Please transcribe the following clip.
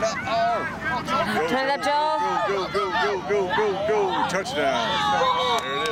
it up. Oh. Turn it up, Joel. Go, go, go, go, go, go, go. Touchdown. There it is.